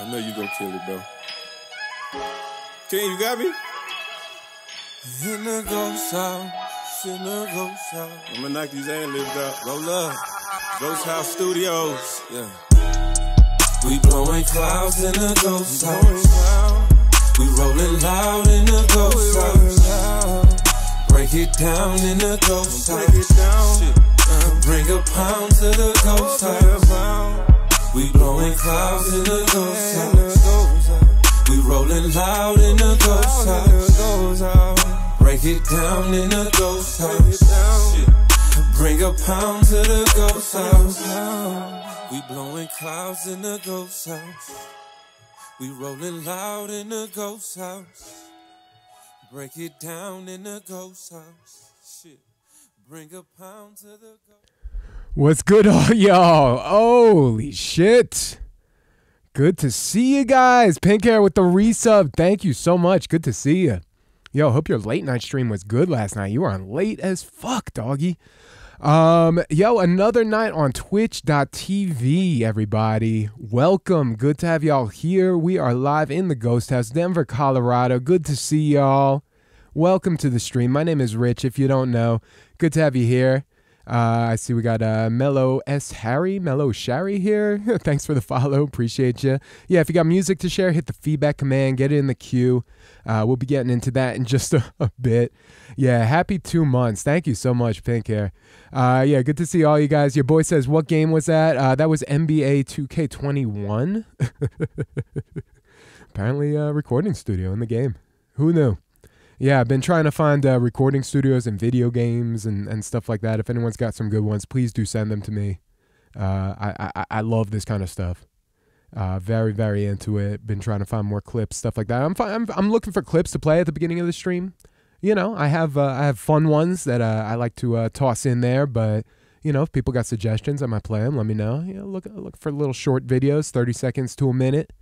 I know you gonna kill it, bro. Ken, you got me? In the ghost house, in the ghost house. I'm gonna knock these ad libs out. Roll up, Ghost House Studios. yeah. We blowing clouds in the ghost house. We rolling loud in the ghost house. Break it down in the ghost Break house. it down. Bring a pound to the ghost house. We blowing clouds in the ghost house. We rolling loud in the ghost house. Break it down in the ghost house. Bring a pound to the ghost house. We blowing clouds in the ghost house. We rolling loud in the ghost house. Break it down in the ghost house. Shit. Bring a pound to the ghost What's good, all y'all? Holy shit. Good to see you guys. Pink Hair with the resub. Thank you so much. Good to see you. Yo, hope your late night stream was good last night. You were on late as fuck, doggy. Um, yo, another night on twitch.tv, everybody. Welcome. Good to have y'all here. We are live in the Ghost House, Denver, Colorado. Good to see y'all. Welcome to the stream. My name is Rich, if you don't know. Good to have you here. Uh, I see we got uh, Mellow S. Harry, Mellow Shari here. Thanks for the follow. Appreciate you. Yeah, if you got music to share, hit the feedback command, get it in the queue. Uh, we'll be getting into that in just a, a bit. Yeah, happy two months. Thank you so much, Pink Hair. Uh, yeah, good to see all you guys. Your boy says, what game was that? Uh, that was NBA 2K21. Apparently, a recording studio in the game. Who knew? Yeah, I've been trying to find uh, recording studios and video games and, and stuff like that. If anyone's got some good ones, please do send them to me. Uh, I, I I love this kind of stuff. Uh, very very into it. Been trying to find more clips, stuff like that. I'm I'm I'm looking for clips to play at the beginning of the stream. You know, I have uh, I have fun ones that uh, I like to uh, toss in there. But you know, if people got suggestions, I might play them. Let me know. You know, look look for little short videos, thirty seconds to a minute,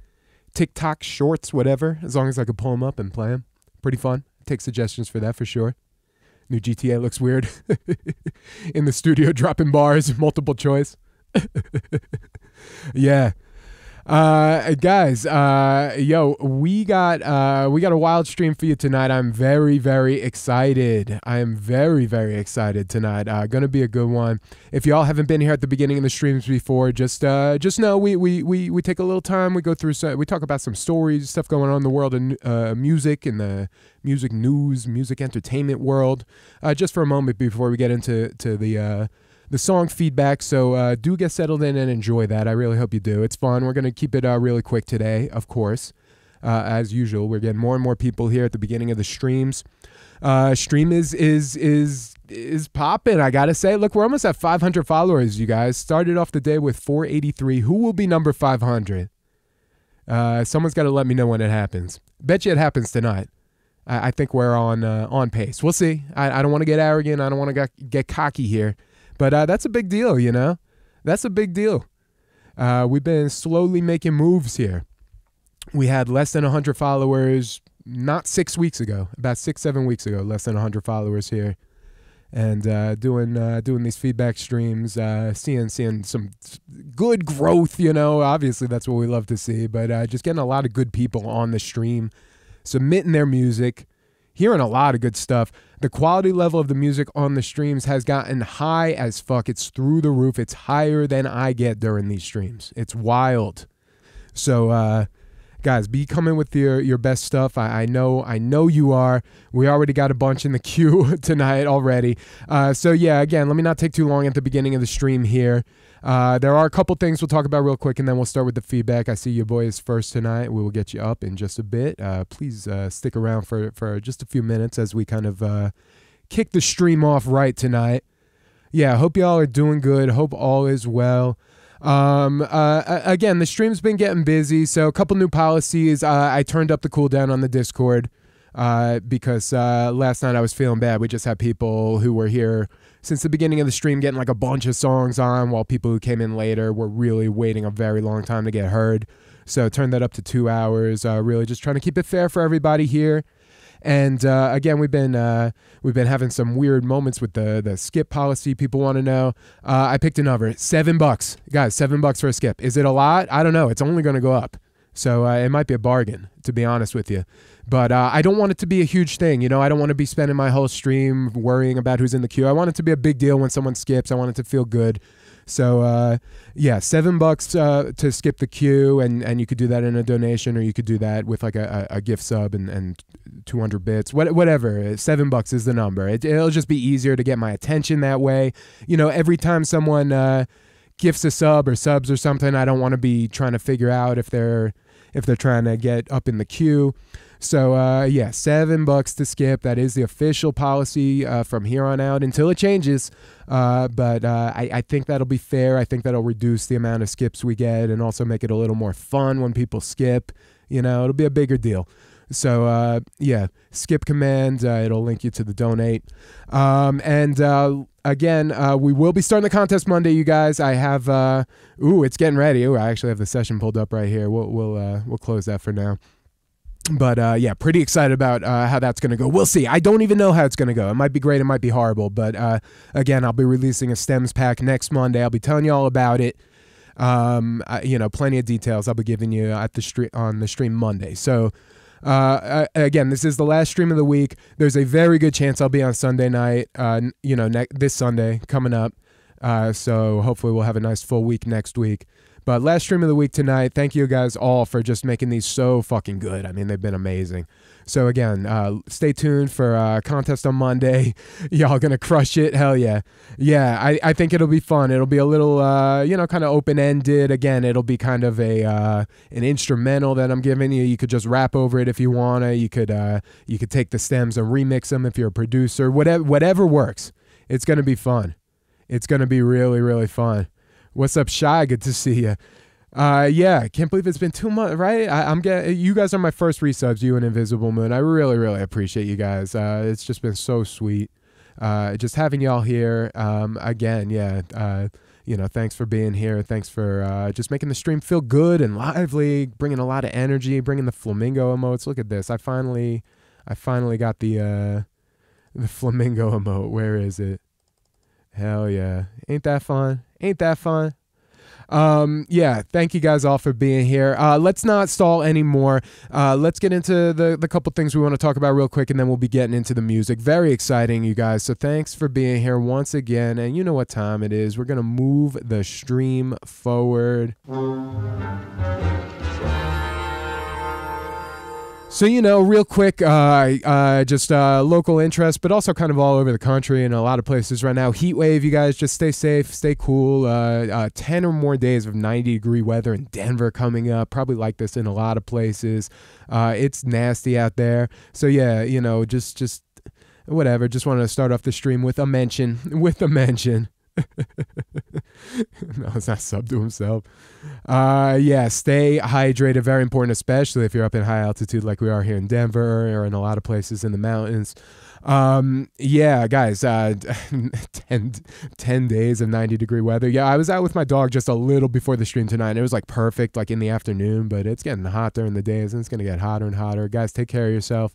TikTok shorts, whatever. As long as I could pull them up and play them, pretty fun. Take suggestions for that for sure. New GTA looks weird. In the studio, dropping bars, multiple choice. yeah. Uh, guys, uh, yo, we got uh, we got a wild stream for you tonight. I'm very, very excited. I am very, very excited tonight. Uh, gonna be a good one. If y'all haven't been here at the beginning of the streams before, just uh, just know we we we we take a little time. We go through some, we talk about some stories, stuff going on in the world and uh, music and the music news, music entertainment world. Uh, just for a moment before we get into to the uh, the song feedback. So uh, do get settled in and enjoy that. I really hope you do. It's fun. We're gonna keep it uh, really quick today, of course. Uh, as usual, we're getting more and more people here at the beginning of the streams. Uh, stream is is is is popping. I gotta say, look, we're almost at 500 followers. You guys started off the day with 483. Who will be number 500? Uh, someone's got to let me know when it happens. Bet you it happens tonight. I, I think we're on uh, on pace. We'll see. I, I don't want to get arrogant. I don't want to get cocky here, but uh, that's a big deal. You know, that's a big deal. Uh, we've been slowly making moves here. We had less than 100 followers not six weeks ago, about six, seven weeks ago, less than 100 followers here. And uh, doing uh, doing these feedback streams, uh, seeing seeing some good growth. You know, obviously that's what we love to see. But uh, just getting a lot of good people on the stream, submitting their music, hearing a lot of good stuff. The quality level of the music on the streams has gotten high as fuck. It's through the roof. It's higher than I get during these streams. It's wild. So, uh, guys, be coming with your your best stuff. I, I know I know you are. We already got a bunch in the queue tonight already. Uh, so yeah, again, let me not take too long at the beginning of the stream here. Uh, there are a couple things we'll talk about real quick, and then we'll start with the feedback. I see your boy is first tonight. We will get you up in just a bit. Uh, please uh, stick around for for just a few minutes as we kind of uh, kick the stream off right tonight. Yeah, hope y'all are doing good. Hope all is well. Um, uh, again, the stream's been getting busy, so a couple new policies. Uh, I turned up the cooldown on the Discord uh, because uh, last night I was feeling bad. We just had people who were here since the beginning of the stream getting like a bunch of songs on, while people who came in later were really waiting a very long time to get heard. So turned that up to two hours. Uh, really just trying to keep it fair for everybody here. And uh, again, we've been uh, we've been having some weird moments with the the skip policy. People want to know. Uh, I picked a number, seven bucks, guys. Seven bucks for a skip. Is it a lot? I don't know. It's only going to go up. So uh, it might be a bargain, to be honest with you. But uh, I don't want it to be a huge thing. You know, I don't want to be spending my whole stream worrying about who's in the queue. I want it to be a big deal when someone skips. I want it to feel good. So uh, yeah, seven bucks uh, to skip the queue, and, and you could do that in a donation, or you could do that with like a, a, gift sub and, and 200 bits, what, whatever. Seven bucks is the number. It, will just be easier to get my attention that way. You know, every time someone uh, gifts a sub or subs or something, I don't want to be trying to figure out if they're if they're trying to get up in the queue. So uh, yeah, seven bucks to skip. That is the official policy uh, from here on out until it changes. Uh, but uh, I, I, think that'll be fair. I think that'll reduce the amount of skips we get and also make it a little more fun when people skip. You know, it'll be a bigger deal. So uh, yeah, skip command. Uh, it'll link you to the donate. Um, and again, we will be starting the contest Monday, you guys. I have. ooh, it's getting ready. Ooh, I actually have the session pulled up right here. We'll we'll we'll close that for now but uh, yeah, pretty excited about uh, how that's going to go. We'll see. I don't even know how it's going to go. It might be great. It might be horrible. But uh, again, I'll be releasing a stems pack next Monday. I'll be telling you all about it. Um, you know, plenty of details I'll be giving you at the stream on the stream Monday. So. Uh, again, this is the last stream of the week. There's a very good chance I'll be on Sunday night. Uh, you know, this Sunday coming up. Uh, so hopefully we'll have a nice full week next week. But last stream of the week tonight. Thank you guys all for just making these so fucking good. I mean, they've been amazing. So again, uh, stay tuned for uh, contest on Monday. Y'all gonna crush it? Hell yeah, yeah. I, I think it'll be fun. It'll be a little, uh, you know, kind of open ended. Again, it'll be kind of a uh, an instrumental that I'm giving you. You could just rap over it if you wanna. You could uh, you could take the stems and remix them if you're a producer. Whatever whatever works. It's gonna be fun. It's gonna be really really fun. What's up, Shy? Good to see you. Uh, yeah, can't believe it's been two months, right? I, am getting you guys are my first resubs, you and Invisible Moon. I really, really appreciate you guys. Uh, it's just been so sweet. Uh, just having y'all here. Um, again, yeah. Uh, you know, thanks for being here. Thanks for uh, just making the stream feel good and lively, bringing a lot of energy, bringing the flamingo emotes. Look at this. I finally, I finally got the uh, the flamingo emote. Where is it? Hell yeah. Ain't that fun? Ain't that fun? Um, yeah, thank you guys all for being here. Uh, let's not stall anymore. Uh, let's get into the, the couple things we want to talk about real quick, and then we'll be getting into the music. Very exciting, you guys. So thanks for being here once again. And you know what time it is. We're going to move the stream forward. So you know, real quick, uh, uh, just uh, local interest, but also kind of all over the country and a lot of places right now. Heat wave, you guys, just stay safe, stay cool. Uh, uh, Ten or more days of 90 degree weather in Denver coming up. Probably like this in a lot of places. Uh, it's nasty out there. So yeah, you know, just just whatever. Just want to start off the stream with a mention, with a mention. no, it's not sub to himself. Uh, yeah, stay hydrated. Very important, especially if you're up in high altitude like we are here in Denver or in a lot of places in the mountains. Um, yeah, guys, uh, 10, 10 days of 90 degree weather. Yeah, I was out with my dog just a little before the stream tonight. And it was like perfect, like in the afternoon, but it's getting hot during the days and it's going to get hotter and hotter. Guys, take care of yourself.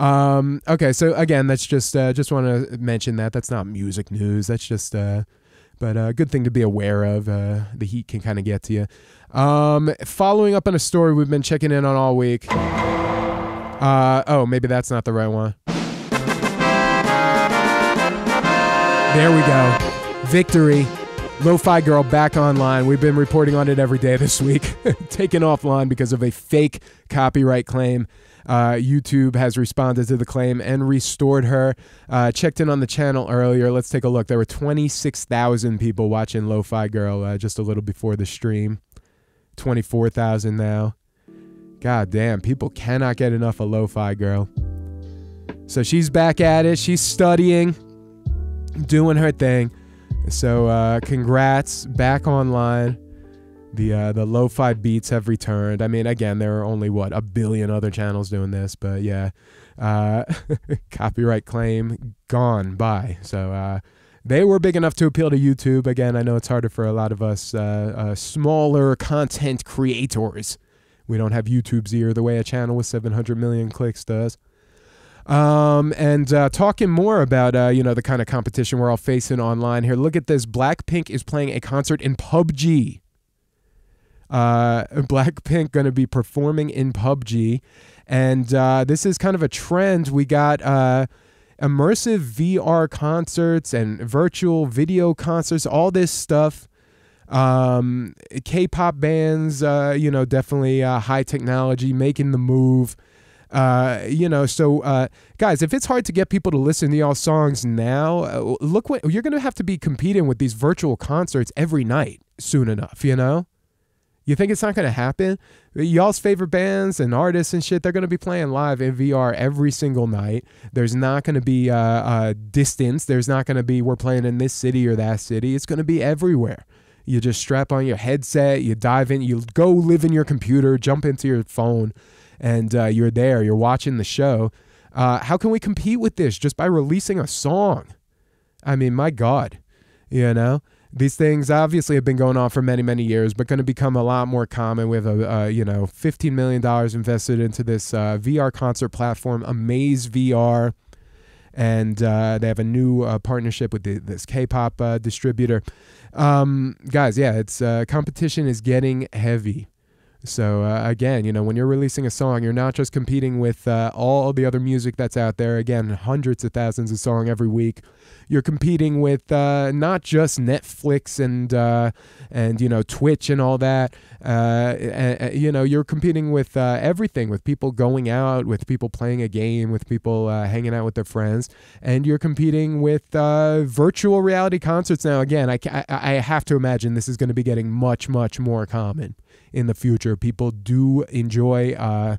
Um, okay, so again, that's just uh, just want to mention that that's not music news. That's just uh, but a uh, good thing to be aware of. Uh, the heat can kind of get to you. Um, following up on a story we've been checking in on all week. Uh, oh, maybe that's not the right one. There we go. Victory. Lo-Fi Girl back online. We've been reporting on it every day this week. Taken offline because of a fake copyright claim. Uh, YouTube has responded to the claim and restored her. Uh, checked in on the channel earlier. Let's take a look. There were 26,000 people watching Lo-Fi Girl uh, just a little before the stream. 24,000 now. God damn, people cannot get enough of Lo-Fi Girl. So she's back at it. She's studying, doing her thing. So uh, congrats, back online. The uh, the lo-fi beats have returned. I mean, again, there are only what a billion other channels doing this, but yeah, uh, copyright claim gone by. So uh, they were big enough to appeal to YouTube. Again, I know it's harder for a lot of us uh, uh, smaller content creators. We don't have YouTube's ear the way a channel with 700 million clicks does. Um, and uh, talking more about uh, you know the kind of competition we're all facing online here. Look at this: Blackpink is playing a concert in PUBG Uh, Blackpink going to be performing in PUBG, and uh, this is kind of a trend. We got uh, immersive VR concerts and virtual video concerts, all this stuff. Um, K-pop bands, uh, you know, definitely uh, high technology, making the move. Uh, you know, so uh, guys, if it's hard to get people to listen to y'all songs now, uh, look what you're gonna have to be competing with these virtual concerts every night soon enough. You know, you think it's not gonna happen? Y'all's favorite bands and artists and shit, they're gonna be playing live in VR every single night. There's not gonna be uh, uh, distance. There's not gonna be we're playing in this city or that city. It's gonna be everywhere. You just strap on your headset, you dive in, you go live in your computer, jump into your phone and uh, you're there, you're watching the show. Uh, how can we compete with this just by releasing a song? I mean, my God, you know, these things obviously have been going on for many, many years, but going to become a lot more common. We have a, uh, you know, $15 million invested into this uh, VR concert platform, Amaze VR. And uh, they have a new uh, partnership with the, this K-pop distributor. Um, guys, yeah, it's competition is getting heavy. So uh, again, you know, when you're releasing a song, you're not just competing with uh, all the other music that's out there. Again, hundreds of thousands of song every week. You're competing with uh, not just Netflix and uh, and you know Twitch and all that. Uh, you know, you're competing with uh, everything, with people going out, with people playing a game, with people hanging out with their friends, and you're competing with virtual reality concerts now. Again, I, I have to imagine this is going to be getting much much more common in the future. People do enjoy, uh,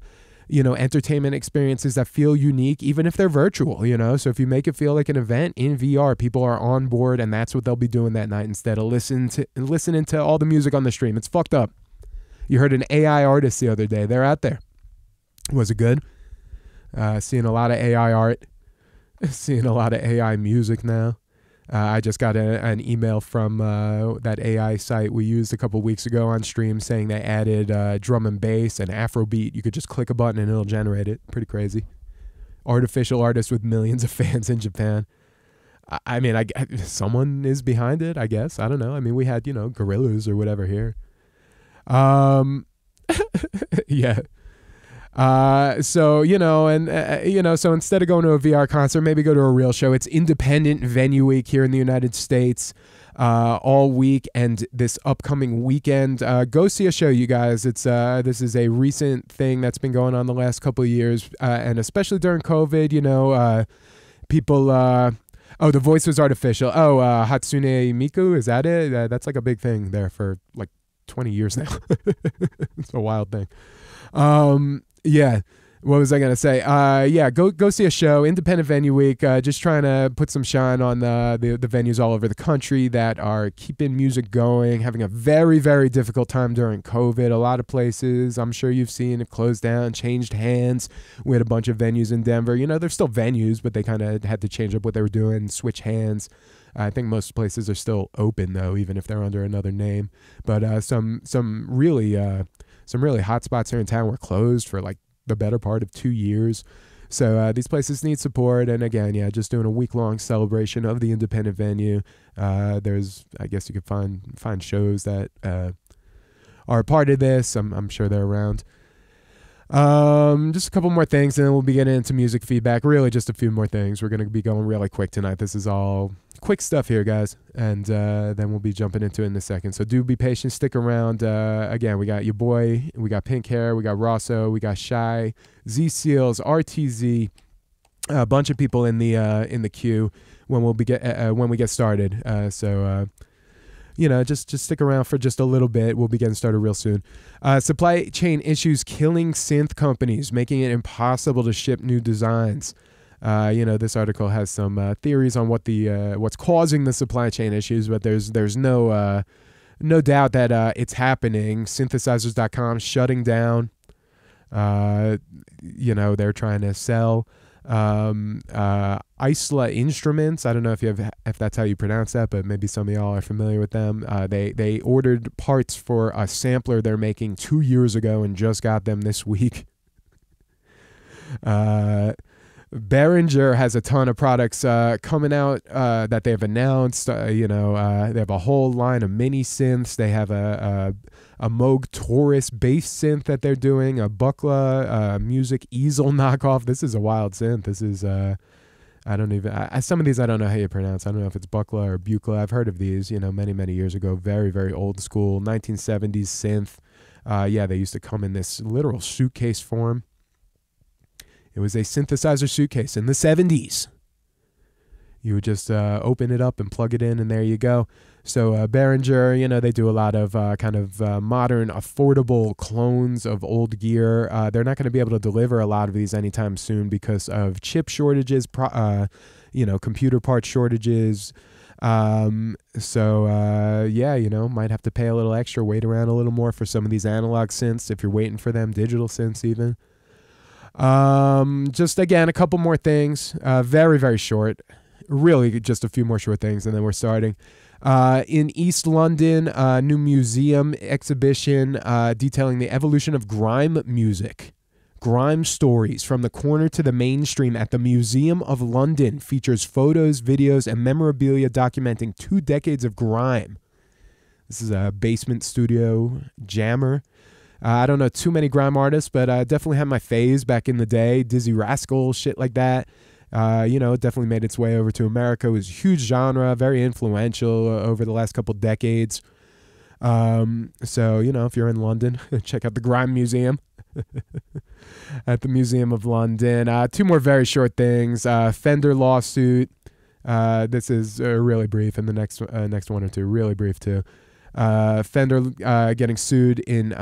you know, entertainment experiences that feel unique, even if they're virtual, you know. So if you make it feel like an event in VR, people are on board, and that's what they'll be doing that night instead of listen to listening to all the music on the stream. It's fucked up. You heard an AI artist the other day. They're out there. Was it good? Uh, seeing a lot of AI art, seeing a lot of AI music now. Uh, I just got a, an email from uh, that AI site we used a couple weeks ago on stream saying they added uh, drum and bass and Afrobeat. You could just click a button and it'll generate it. Pretty crazy. Artificial artist with millions of fans in Japan. I, I mean, I, someone is behind it, I guess. I don't know. I mean, we had, you know, Gorillaz or whatever here. Um, yeah. Uh, so you know, and uh, uh you know, so instead of going to a VR concert, maybe go to a real show. It's independent venue week here in the United States. Uh, all week and this upcoming weekend. Uh, go see a show, you guys. It's uh, this is a recent thing that's been going on the last couple of years, uh, and especially during COVID. You know, uh, people. Uh, oh, the voice was artificial. Oh, uh, Hatsune Miku, is that it? That's like a big thing there for like 20 years now. it's a wild thing. Um, yeah. What was I gonna say? Uh, yeah, go go see a show. Independent Venue Week. Uh, just trying to put some shine on the, the the venues all over the country that are keeping music going. Having a very very difficult time during COVID. A lot of places I'm sure you've seen have closed down, changed hands. We had a bunch of venues in Denver. You know, they're still venues, but they kind of had to change up what they were doing, switch hands. I think most places are still open though, even if they're under another name. But uh, some some really uh, some really hot spots here in town were closed for like the better part of two years. So uh, these places need support, and again, yeah, just doing a week long celebration of the independent venue. Uh, there's, I guess, you could find find shows that uh, are a part of this. I'm, I'm sure they're around. Um, just a couple more things, and then we'll be getting into music feedback. Really, just a few more things. We're gonna be going really quick tonight. This is all quick stuff here, guys, and uh, then we'll be jumping into it in a second. So do be patient, stick around. Uh, again, we got your boy, we got Pink Hair, we got Rosso, we got Shy, Z Seals, RTZ, a bunch of people in the uh, in the queue when we'll be get uh, uh, when we get started. Uh, so you know, just just stick around for just a little bit. We'll be getting started real soon. Uh, supply chain issues killing synth companies, making it impossible to ship new designs. Uh, you know, this article has some uh, theories on what the uh, what's causing the supply chain issues, but there's there's no uh, no doubt that uh, it's happening. Synthesizers.com shutting down. you know, they're trying to sell um, uh, Isla Instruments. I don't know if you have if that's how you pronounce that, but maybe some of y'all are familiar with them. Uh, they they ordered parts for a sampler they're making two years ago and just got them this week. Uh, Behringer has a ton of products uh, coming out uh, that they've announced. Uh, you know, uh, they have a whole line of mini synths. They have a, a, a Moog Taurus bass synth that they're doing, a Buchla uh, music easel knockoff. This is a wild synth. This is uh, I don't even I, some of these I don't know how you pronounce. I don't know if it's Buchla or Buchla. I've heard of these, you know, many many years ago. Very very old school 1970s synth. Uh, yeah, they used to come in this literal suitcase form. It was a synthesizer suitcase in the 70s. You would just uh, open it up and plug it in, and there you go. So uh, Behringer, you know, they do a lot of uh, kind of uh, modern, affordable clones of old gear. Uh, they're not going to be able to deliver a lot of these anytime soon because of chip shortages, uh, you know, computer part shortages. Um, so uh, yeah, you know, might have to pay a little extra, wait around a little more for some of these analog synths if you're waiting for them, digital synths even. Um, just again, a couple more things. very very short. Really, just a few more short things, and then we're starting. Uh, in East London, a new museum exhibition uh, detailing the evolution of grime music. Grime Stories from the Corner to the Mainstream at the Museum of London features photos, videos, and memorabilia documenting two decades of grime. This is a basement studio jammer. Uh, I don't know too many grime artists, but I definitely had my phase back in the day. Dizzee Rascal, shit like that. Uh, you know, definitely made its way over to America. It was a huge genre, very influential uh, over the last couple decades. Um, so, you know, if you're in London, check out the Grime Museum at the Museum of London. Uh, two more very short things. Uh, Fender lawsuit. Uh, this is uh, really brief, and the next uh, next one or two really brief too. Fender getting sued in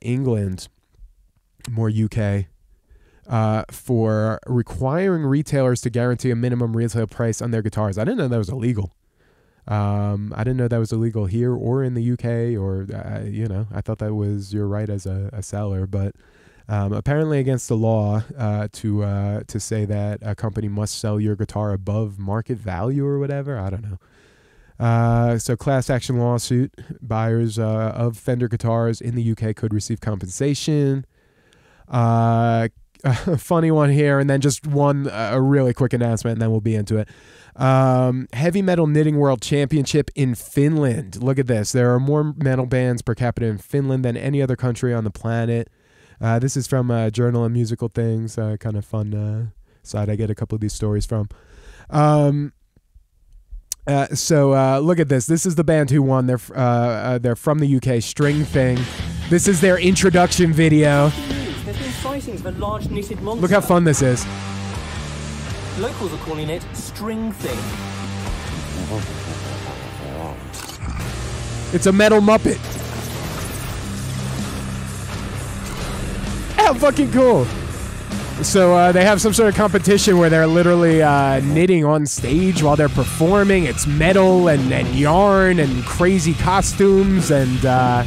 England, more UK, uh, for requiring retailers to guarantee a minimum retail price on their guitars. I didn't know that was illegal. Um, I didn't know that was illegal here or in the UK, or uh, you know, I thought that was your right as a, a seller, but um, apparently against the law uh, to uh, to say that a company must sell your guitar above market value or whatever. I don't know. Uh, so, class action lawsuit. Buyers uh, of Fender guitars in the UK could receive compensation. Uh, a funny one here, and then just one a really quick announcement, and then we'll be into it. Um, Heavy Metal Knitting World Championship in Finland. Look at this. There are more metal bands per capita in Finland than any other country on the planet. Uh, this is from uh, Journal of Musical Things, uh, kind of fun uh, site I get a couple of these stories from. Um, uh, so uh, look at this. This is the band who won. They're they're from the UK. String Thing. This is their introduction video of a large knitted monster. Look how fun this is. Locals are calling it String Thing. It's a metal Muppet. How fucking cool. So uh, they have some sort of competition where they're literally uh, knitting on stage while they're performing. It's metal and, and yarn and crazy costumes and uh,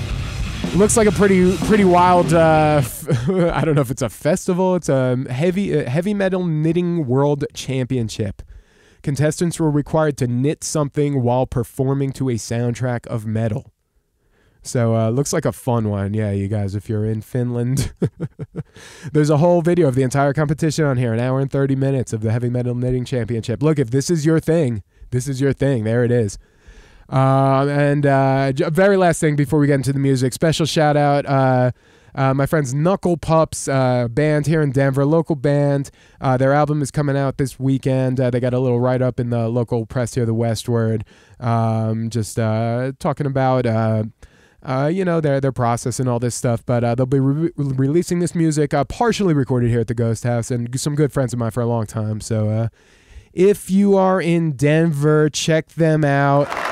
looks like a pretty pretty wild. Uh, I don't know if it's a festival. It's a heavy uh, heavy metal knitting world championship. Contestants were required to knit something while performing to a soundtrack of metal. So uh, looks like a fun one. Yeah, you guys, if you're in Finland, there's a whole video of the entire competition on here, an hour and 30 minutes of the Heavy Metal Knitting Championship. Look, if this is your thing, this is your thing. There it is. Uh, and uh, very last thing before we get into the music, special shout out. Uh, uh, my friends Knuckle Pups uh, band here in Denver, local band. Uh, their album is coming out this weekend. Uh, they got a little write up in the local press here, the Westword, um, just uh, talking about. You know their their process and all this stuff, but they'll be re- releasing this music partially recorded here at the Ghost House, and some good friends of mine for a long time. So if you are in Denver, check them out.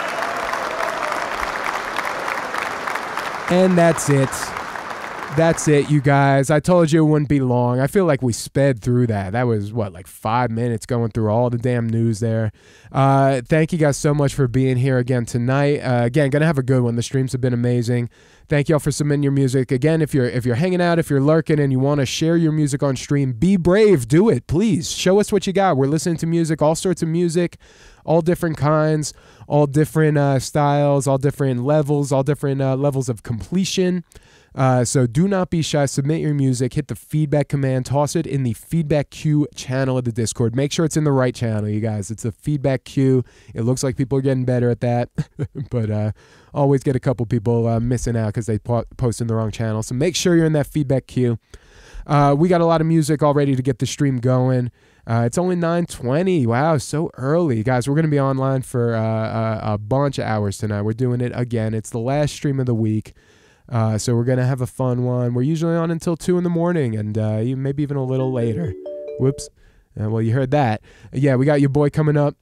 And that's it. That's it, you guys. I told you it wouldn't be long. I feel like we sped through that. That was what, like five minutes going through all the damn news there. Uh, thank you guys so much for being here again tonight. Uh, again, gonna have a good one. The streams have been amazing. Thank y'all for submitting your music. Again, if you're if you're hanging out, if you're lurking, and you want to share your music on stream, be brave. Do it, please. Show us what you got. We're listening to music, all sorts of music all different kinds, all different uh, styles, all different levels, all different uh, levels of completion. Uh, so do not be shy. Submit your music. Hit the feedback command. Toss it in the feedback queue channel of the Discord. Make sure it's in the right channel, you guys. It's a feedback queue. It looks like people are getting better at that, but uh, always get a couple people uh, missing out because they po- post in the wrong channel. So make sure you're in that feedback queue. Uh, we got a lot of music all ready to get the stream going. Uh, it's only 9:20. Wow, so early, guys. We're gonna be online for uh, a, a bunch of hours tonight. We're doing it again. It's the last stream of the week. Uh, so we're gonna have a fun one. We're usually on until two in the morning, and uh, maybe even a little later. Whoops. Uh, well, you heard that. Yeah, we got your boy coming up,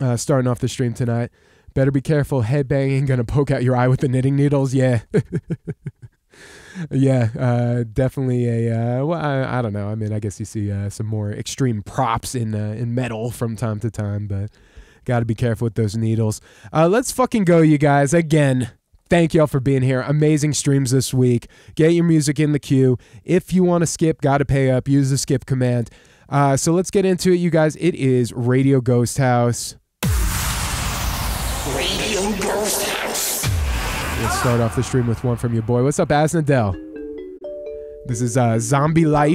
uh, starting off the stream tonight. Better be careful. Headbanging, gonna poke out your eye with the knitting needles. Yeah. yeah, uh, definitely a. Uh, well, I, I, don't know. I mean, I guess you see some more extreme props in in metal from time to time, but got to be careful with those needles. Let's fucking go, you guys. Again, thank y'all for being here. Amazing streams this week. Get your music in the queue. If you want to skip, got to pay up. Use the skip command. Uh, so let's get into it, you guys. It is Radio Ghost House. Radio Ghost House. Let's start off the stream with one from your boy. What's up, Asnadel? This is uh, Zombie Life.